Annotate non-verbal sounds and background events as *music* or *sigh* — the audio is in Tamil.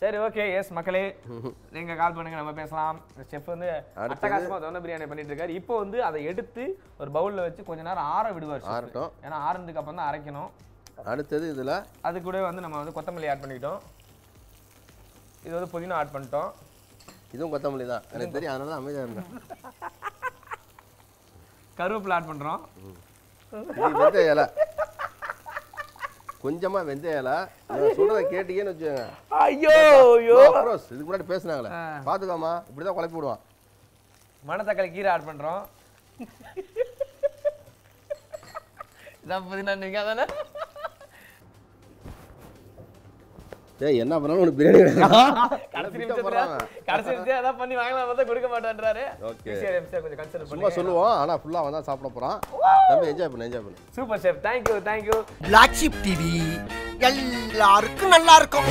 சரி ஓகே எஸ் மக்களே. *laughs* நீங்க கால் பண்ணுங்க நம்ம பேசலாம். செஃப் வந்து அடுத்தது- அட்டகாசமா தொண்டை பிரியாணி பண்ணிட்டு இருக்காரு. இப்போ வந்து அதை எடுத்து ஒரு பவுல்ல வச்சு கொஞ்ச நேரம் ஆற விடுவார். ஆறட்டும். ஏன்னா ஆறுனதுக்கு அப்புறம் தான் அரைக்கணும். அடுத்தது இதில்? அது கூட வந்து நம்ம வந்து கொத்தமல்லி ஆட் பண்ணிக்கிட்டோம் இது வந்து புதினா ஆட் பண்ணிட்டோம். இதுவும் கொத்தமல்லி தான். எனக்கு தெரியும் அதனால தான் அமைதியாக இருந்தேன். கருவேப்பிலை ஆட் இலை. கொஞ்சமா வெந்தய இலை நான் சொல்றதை கேட்டீங்கன்னு வச்சுக்கோங்க. ஐயோ ஐயோ. இதுக்கு முன்னாடி பேசுனாங்களே. பாத்துக்காமா இப்படிதான் குழப்பி விடுவான். மணத்தக்காளி கீரை ஆட் பண்றோம். இதான் புதினா நீங்க தானே ஏய் என்ன பண்ணாலும் உனக்கு பிரியாணி *laughs* கடைசி நிமிஷத்துல. கடைசி நிமிஷம் ஏதாவது பண்ணி வாங்கலாம் பார்த்தா கொடுக்க மாட்டேன்றாரு. சரி கொஞ்சம் கன்சிடர் சும்மா சொல்லுவோம் ஆனா ஃபுல்லா வந்தா சாப்பிட போறான். தம்பி என்ஜாய் பண்ணு என்ஜாய் பண்ணு. Super chef thank you thank you Black Sheep TV எல்லாருக்கும் நல்லா இருக்கும்.